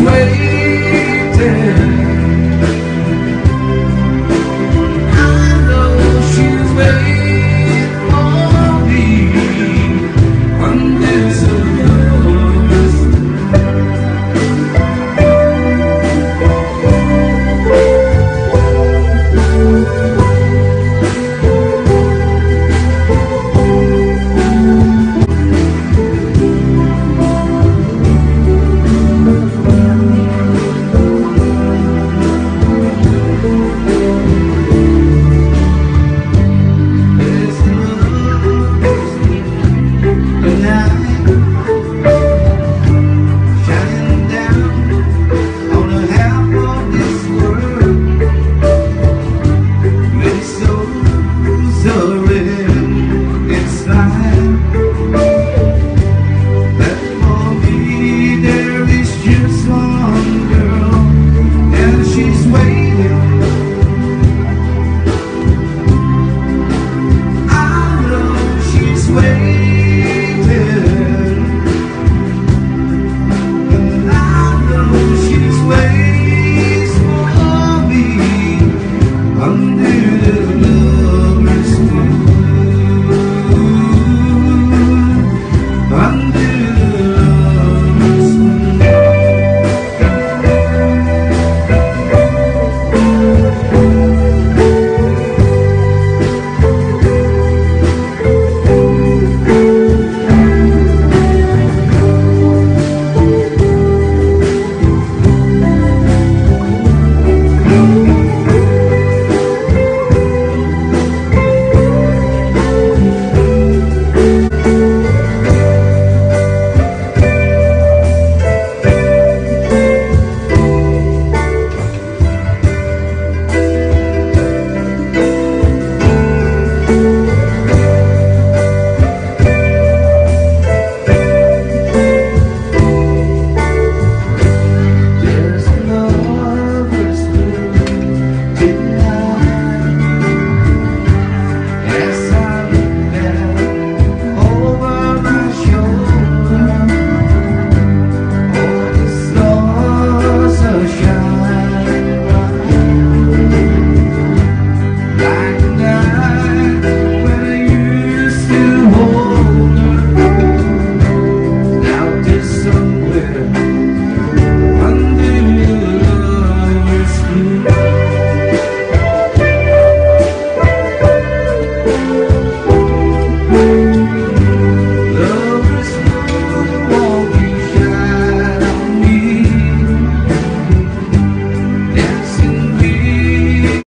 waiting.